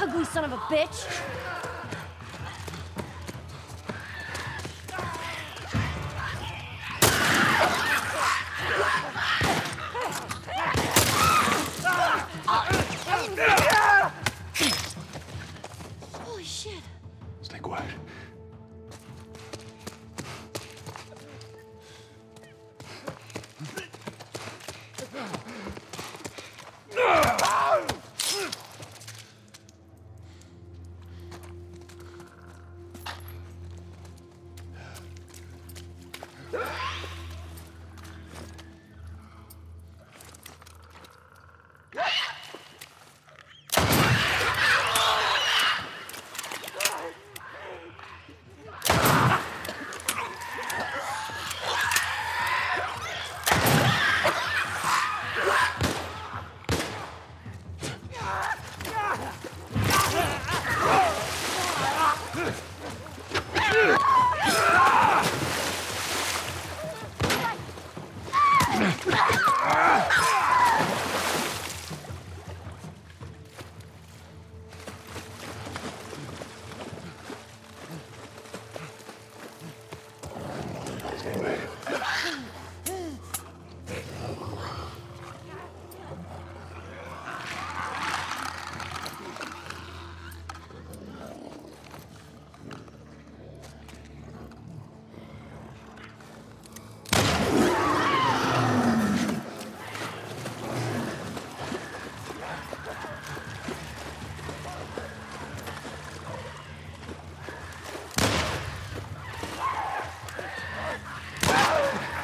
Ugly son of a bitch! Shit. Stay quiet. Ah!